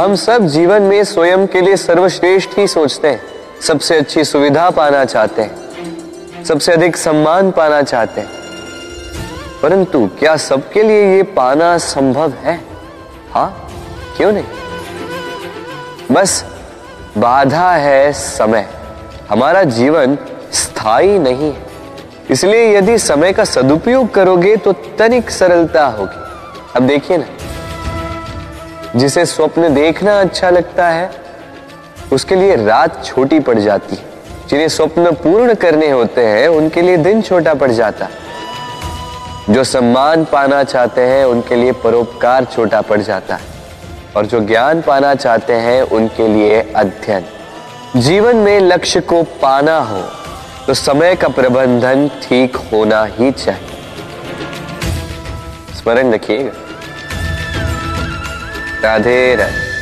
हम सब जीवन में स्वयं के लिए सर्वश्रेष्ठ ही सोचते हैं। सबसे अच्छी सुविधा पाना चाहते हैं। सबसे अधिक सम्मान पाना चाहते हैं। परंतु क्या सबके लिए ये पाना संभव है? हाँ क्यों नहीं? बस, बाधा है समय। हमारा जीवन स्थायी नहीं है। इसलिए यदि समय का सदुपयोग करोगे तो तनिक सरलता होगी। अब देखिए ना। जिसे स्वप्न देखना अच्छा लगता है, उसके लिए रात छोटी पड़ जाती। जिन्हें स्वप्न पूर्ण करने होते हैं, उनके लिए दिन छोटा पड़ जाता। जो सम्मान पाना चाहते हैं, उनके लिए परोपकार छोटा पड़ जाता। है और जो ज्ञान पाना चाहते हैं, उनके लिए अध्ययन। जीवन में लक्ष्य को पाना हो तो समय का प्रबंधन ठीक होना ही चाहिए। स्मरण रखिएगा। राधे राधे।